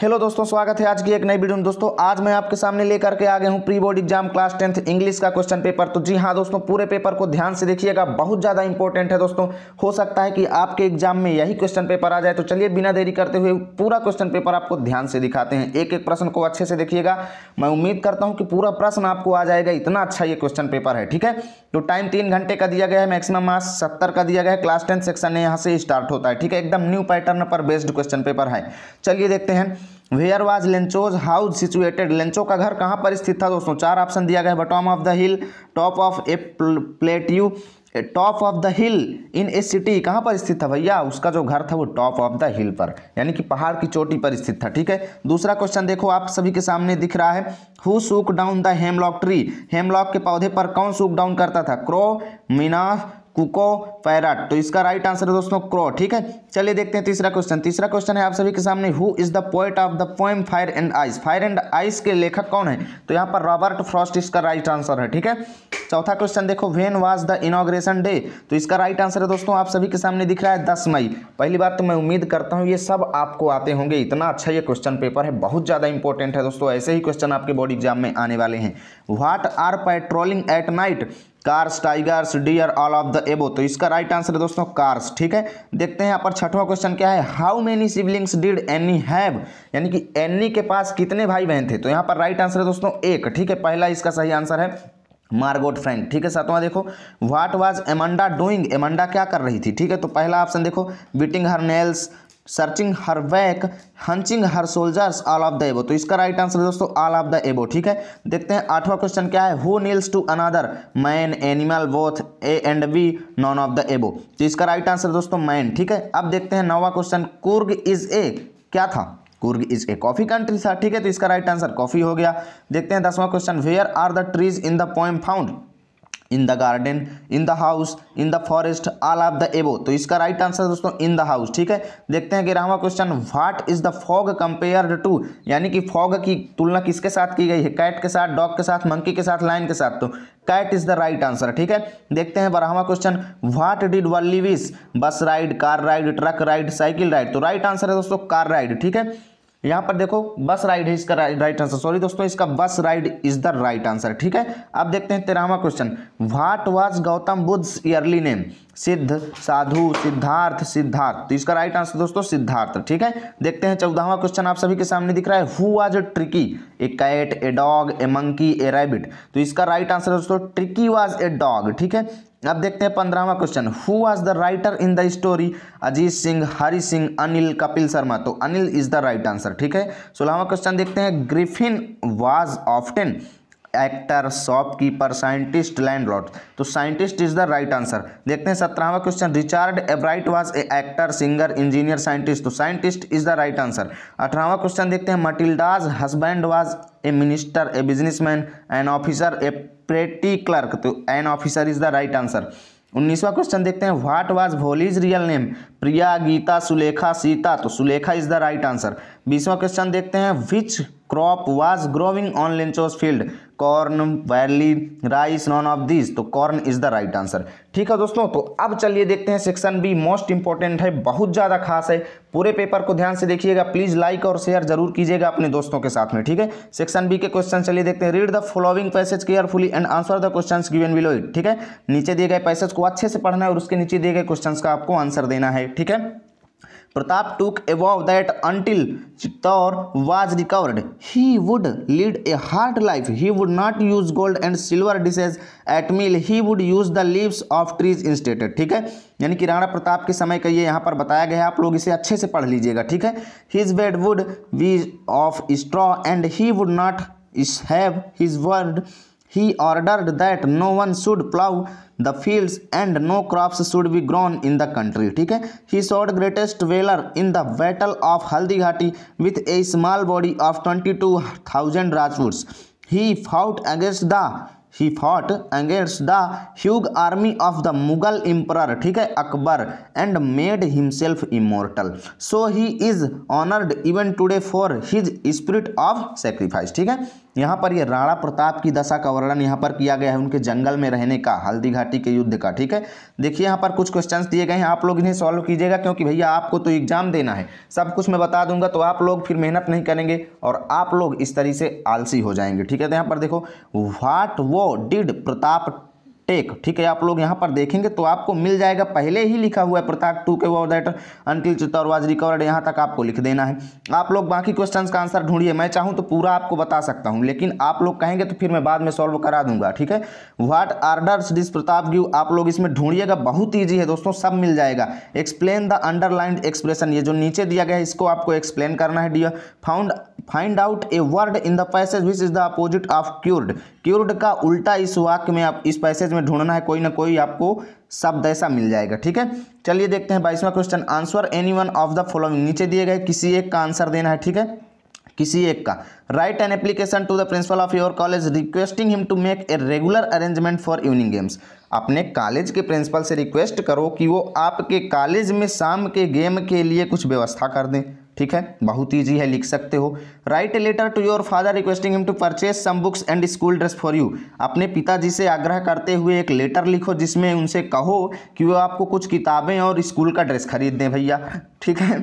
Hello दोस्तों, स्वागत है आज की एक नई वीडियो में। दोस्तों, आज मैं आपके सामने लेकर के आ गया हूँ pre board exam class tenth English का क्वेश्चन पेपर। तो जी हाँ दोस्तों, पूरे पेपर को ध्यान से देखिएगा, बहुत ज़्यादा इंपॉर्टेंट है दोस्तों। हो सकता है कि आपके एग्ज़ाम में यही क्वेश्चन पेपर आ जाए। तो चलिए बिना देरी करते हुए पूरा क्वेश्चन पेपर आपको ध्यान से दिखाते हैं। एक एक प्रश्न को अच्छे से देखिएगा। मैं उम्मीद करता हूँ कि पूरा प्रश्न आपको आ जाएगा। इतना अच्छा ये क्वेश्चन पेपर है, ठीक है? तो टाइम तीन घंटे का दिया गया है, मैक्सिमम मार्क्स सत्तर का दिया गया है। क्लास टेंथ सेक्शन यहाँ से स्टार्ट होता है, ठीक है? एकदम न्यू पैटर्न पर बेस्ड क्वेश्चन पेपर है। चलिए देखते हैं। Where was Lencho's house situated Lencho का घर कहाँ पर स्थित था दोस्तों? चार ऑप्शन दिया गया bottom of the hill top of a plateau top of the hill in a city कहाँ पर स्थित था भैया? उसका जो घर था वो टॉप ऑफ़ द हिल पर। यानी कि पहाड़ की चोटी पर स्थित था, ठीक है? दूसरा क्वेश्चन देखो, आप सभी के सामने दिख रहा है। Who shook down the hemlock tree hemlock के पौधे पर कौन सूक डाउन करता था? क्रो मीना कुको पैराट तो इसका राइट आंसर है दोस्तों क्रो, ठीक है? चलिए देखते हैं तीसरा क्वेश्चन तीसरा क्वेश्चन है आप सभी के सामने who is the poet of the poem fire and ice fire and ice के लेखक कौन है? तो यहाँ पर रॉबर्ट फ्रॉस्ट इसका राइट आंसर है, ठीक है? चौथा क्वेश्चन देखो when was the inauguration day तो इसका राइट आंसर है दोस्तों, आप सभी के सामने दिख रहा है दस मई। पहली बात तो मैं उम्मीद करता हूँ ये सब आपको आते होंगे। इतना अच्छा ये क्वेश्चन पेपर है, बहुत ज़्यादा इंपॉर्टेंट है दोस्तों। ऐसे ही क्वेश्चन आपके बोर्ड एग्ज़ाम में आने वाले हैं। What are patrolling at night cars tigers deer all of the above तो इसका राइट आंसर है दोस्तों कार्स ठीक है? देखते हैं यहाँ पर छठवां क्वेश्चन क्या है? How many siblings did Anne have यानी कि एनी के पास कितने भाई बहन थे? तो यहाँ पर राइट आंसर है दोस्तों, एक, ठीक है? पहला इसका सही आंसर है मार्गोट फ्रैंक ठीक है? सातवां देखो what was Amanda doing Amanda क्या कर रही थी? ठीक है? तो पहला ऑप्शन देखो biting her nails searching her back hunching her shoulders all of the above तो इसका राइट आंसर है दोस्तों ऑल ऑफ़ द एबो ठीक है? देखते हैं आठवां क्वेश्चन क्या है? Who kneels to another man animal both A and B none of the above तो इसका राइट आंसर दोस्तों मैन ठीक है? अब देखते हैं नौवा क्वेश्चन कुर्ग इज़ ए क्या था? Coorg is a coffee country था, ठीक है? तो इसका राइट आंसर कॉफ़ी हो गया। देखते हैं दसवां question where are the trees in the poem found in the garden in the house in the forest all of the above तो इसका राइट आंसर दोस्तों इन द हाउस ठीक है? देखते हैं ग्यारहवा question what is the fog compared to यानी कि फॉग की तुलना किसके साथ की गई है? कैट के साथ डॉग के साथ मंकी के साथ लाइन के साथ। तो cat is the right answer ठीक है? देखते हैं बारहवा question what did Valli wish bus ride car ride truck ride cycle ride तो राइट आंसर है दोस्तों कार राइड ठीक है? यहाँ पर देखो, बस राइड है इसका राइट आंसर सॉरी दोस्तों, इसका bus ride is the right answer ठीक है? अब देखते हैं तेरहवा question what was Gautam Buddha early name Siddha, sadhu, Siddhartha Siddharth. तो इसका राइट आंसर दोस्तों, सिद्धार्थ, ठीक है? देखते हैं चौदहवा क्वेश्चन आप सभी के सामने दिख रहा है. Who was Tricky a cat a dog a monkey a rabbit तो इसका राइट आंसर दोस्तों ट्रिकी वाज ए डॉग ठीक है? अब देखते हैं पंद्रहवा question who was the writer in the story Ajit Singh, Hari Singh, Anil, Kapil Sharma. तो Anil is the right answer ठीक है? सोलहवा क्वेश्चन देखते हैं. Griffin was often actor shopkeeper scientist landlord तो scientist is the right answer देखते हैं सत्रहवा question Richard Ebright was a actor singer engineer scientist तो scientist is the right answer अठारहवा question देखते हैं. Matilda's husband was a minister a businessman an officer a pretty clerk तो an officer is the right answer उन्नीसवा question देखते हैं. What was Bholi's real name Priya, Geeta, Sulekha, Sita. तो Sulekha is the right answer बीसवा question देखते हैं। Which crop was growing on Lencho's field corn barley rice none of this तो corn is the right answer ठीक है दोस्तों तो अब चलिए देखते हैं। सेक्शन बी मोस्ट इंपॉर्टेंट है, बहुत ज़्यादा खास है। पूरे पेपर को ध्यान से देखिएगा। प्लीज़ लाइक और शेयर ज़रूर कीजिएगा अपने दोस्तों के साथ में, ठीक है? सेक्शन बी के क्वेश्चन चलिए देखते हैं। Read the following passage carefully and answer the question given below it ठीक है? नीचे दिए गए पैसेज को अच्छे से पढ़ना है और उसके नीचे दिए गए क्वेश्चन का आपको आंसर देना है, ठीक है? Pratap took a vow that until Chittor was recovered he would lead a hard life he would not use gold and silver dishes at meal he would use the leaves of trees instead ठीक है? यानी कि राणा प्रताप के समय का ये यहाँ पर बताया गया है। आप लोग इसे अच्छे से पढ़ लीजिएगा, ठीक है? His bed would be of straw and he would not is have his word he ordered that no one should plow the fields and no crops should be grown in the country ठीक है he showed greatest valor in the battle of haldighati with a small body of 22000 rajputs he fought against the he fought against the huge army of the Mughal emperor ठीक है Akbar and made himself immortal so he is honoured even today for his spirit of sacrifice ठीक है? यहाँ पर ये राणा प्रताप की दशा का वर्णन यहाँ पर किया गया है उनके जंगल में रहने का, हल्दी घाटी के युद्ध का, ठीक है? देखिए यहाँ पर कुछ क्वेश्चंस दिए गए हैं, आप लोग इन्हें सॉल्व कीजिएगा क्योंकि भैया आपको तो एग्ज़ाम देना है। सब कुछ मैं बता दूँगा तो आप लोग फिर मेहनत नहीं करेंगे और आप लोग इस तरीके से आलसी हो जाएँगे, ठीक है? तो यहाँ पर देखो वाट वो डिड प्रताप टेक, ठीक है? आप लोग यहाँ पर देखेंगे तो आपको मिल जाएगा। पहले ही लिखा हुआ है Pratap took a vow that until Chittor was recovered यहाँ तक आपको लिख देना है। आप लोग बाकी क्वेश्चन का आंसर ढूंढिए। मैं चाहूँ तो पूरा आपको बता सकता हूँ, लेकिन आप लोग कहेंगे तो फिर मैं बाद में सॉल्व करा दूँगा, ठीक है? What orders did Pratap give आप लोग इसमें ढूंढिएगा। बहुत ईजी है दोस्तों, सब मिल जाएगा। एक्सप्लेन द अंडरलाइंड एक्सप्रेशन ये जो नीचे दिया गया है, इसको आपको एक्सप्लेन करना है dear found find out a word in the passage which is the opposite of cured cured का उल्टा इस वाक्य में आप, इस पैसेज ढूंढना है, कोई ना कोई आपको शब्द ऐसा मिल जाएगा, ठीक है? चलिए देखते हैं बाईसवा question answer any one of the following नीचे दिए गए किसी एक का आंसर देना है, ठीक है? किसी एक का। Write an application to the principal of your college requesting him to make a regular arrangement for evening games अपने कॉलेज के प्रिंसिपल से रिक्वेस्ट करो कि वो आपके कॉलेज में शाम के गेम के लिए कुछ व्यवस्था कर दें। ठीक है? बहुत ईजी है, लिख सकते हो। Write a letter to your father requesting him to purchase some books and school dress for you अपने पिताजी से आग्रह करते हुए एक लेटर लिखो जिसमें उनसे कहो कि वो आपको कुछ किताबें और स्कूल का ड्रेस खरीद दें भैया। ठीक है?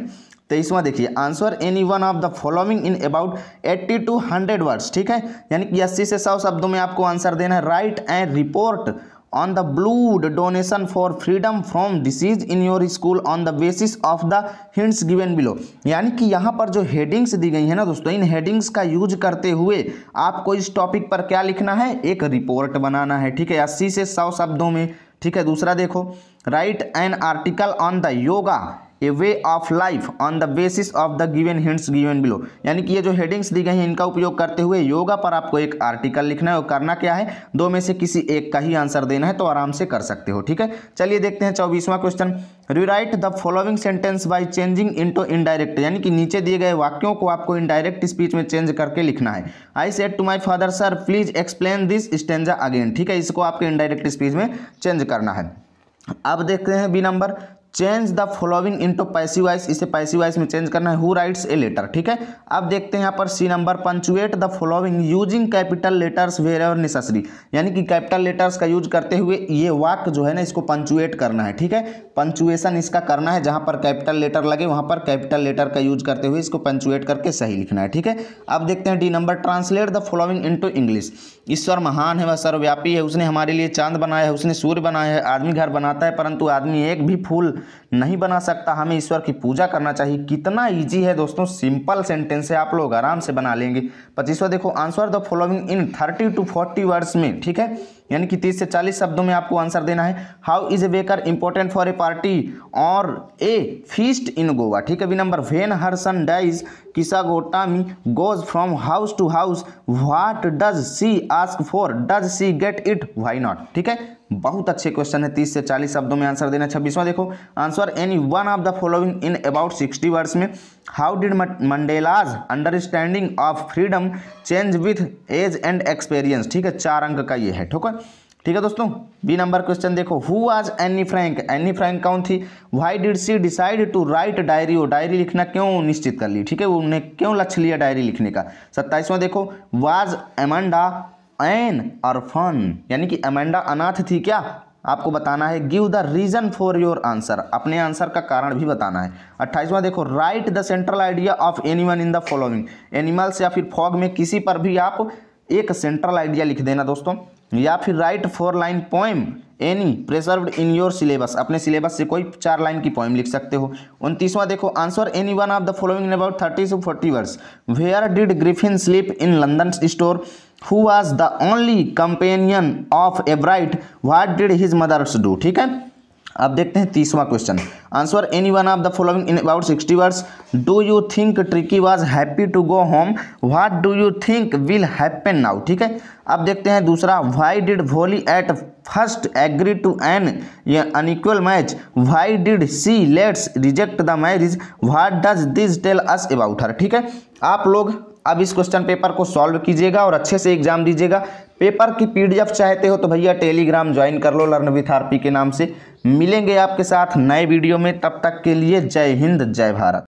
तेईसवा देखिए answer any one of the following in about eighty to hundred words ठीक है? यानी कि अस्सी से सौ शब्दों में आपको आंसर देना है। Write and report on the blood donation for freedom from disease in your school on the basis of the hints given below यानी कि यहाँ पर जो हेडिंग्स दी गई हैं ना दोस्तों, इन हेडिंग्स का यूज़ करते हुए आपको इस टॉपिक पर क्या लिखना है? एक रिपोर्ट बनाना है, ठीक है? अस्सी से सौ शब्दों में, ठीक है? दूसरा देखो write an article on the yoga a way of life on the basis of the given hints given below यानी कि ये जो हेडिंग्स दी गई हैं, इनका उपयोग करते हुए योगा पर आपको एक आर्टिकल लिखना है और करना क्या है? दो में से किसी एक का ही आंसर देना है तो आराम से कर सकते हो, ठीक है? चलिए देखते हैं चौबीसवां question rewrite the following sentence by changing into indirect यानी कि नीचे दिए गए वाक्यों को आपको इनडायरेक्ट स्पीच में चेंज करके लिखना है। I said to my father sir please explain this stanza again ठीक है, इसको आपके इनडायरेक्ट स्पीच में चेंज करना है। अब देखते हैं B number change the following into passive voice इसे पैसिव वाइस में चेंज करना है। हु राइट्स ए लेटर ठीक है? अब देखते हैं यहाँ पर C number punctuate the following using capital letters wherever necessary यानी कि कैपिटल लेटर्स का यूज़ करते हुए ये वाक जो है ना, इसको पंचुएट करना है। ठीक है? पंचुएशन इसका करना है, जहाँ पर कैपिटल लेटर लगे, वहाँ पर कैपिटल लेटर का यूज़ करते हुए इसको पंचुएट करके सही लिखना है, ठीक है? अब देखते हैं D number, translate the following into English. ईश्वर महान है, वह सर्वव्यापी है, उसने हमारे लिए चाँद बनाया है, उसने सूर्य बनाया है, आदमी घर बनाता है, परंतु आदमी एक भी फूल नहीं बना सकता। हमें ईश्वर की पूजा करना चाहिए। कितना ईजी है दोस्तों सिंपल सेंटेंस है, आप लोग आराम से बना लेंगे। पच्चीसवा देखो answer the following in thirty to forty words में, ठीक है? यानी कि तीस से चालीस शब्दों में आपको आंसर देना है। How is a baker important for a party और ए फीस्ट इन गोवा ठीक है B number when her son dies Kisa Gotami goes from house to house what does she ask for does she get it why not ठीक है? बहुत अच्छे question है, तीस से चालीस शब्दों में आंसर देना, छब्बीसवां देखो। Answer any one of the following in about sixty words में। How did Mandela's understanding of freedom change with age and experience ठीक है? चार अंक का ये है, ठीक है? ठीक है दोस्तों? बी नंबर क्वेश्चन देखो। Who was Anne Frank Anne Frank कौन थी? Why did she decide to write diary वो डायरी लिखना क्यों निश्चित कर ली? ठीक है? उन्हें क्यों लक्ष्य लिया डायरी लिखने का? सत्ताईसवां देखो। वाज एमंडा एन फन यानी कि अमेंडा अनाथ थी क्या? आपको बताना है। Give the reason for your answer अपने आंसर का कारण भी बताना है। अट्ठाईसवां देखो। Write the central idea of animal in the following animals या फिर फॉग में किसी पर भी आप एक सेंट्रल आइडिया लिख देना दोस्तों। या फिर write four line poem any preserved in your syllabus अपने सिलेबस से कोई चार लाइन की पोएम लिख सकते हो। उनतीसवां देखो answer any one of the following about thirty to forty words where did Griffin sleep in London store who was the only companion of a bright what did his mothers do ठीक है? अब देखते हैं तीसवा question answer any one of the following in about sixty words do you think Tricky was happy to go home what do you think will happen now ठीक है? अब देखते हैं दूसरा. Why did Wolly at first agree to an unequal match why did Celets reject the marriage what does this tell us about her ठीक है? आप लोग अब इस क्वेश्चन पेपर को सॉल्व कीजिएगा और अच्छे से एग्ज़ाम दीजिएगा। पेपर की पीडीएफ चाहते हो तो भैया टेलीग्राम ज्वाइन कर लो लर्न विथ आरपी के नाम से। मिलेंगे आपके साथ नए वीडियो में। तब तक के लिए जय हिंद, जय भारत।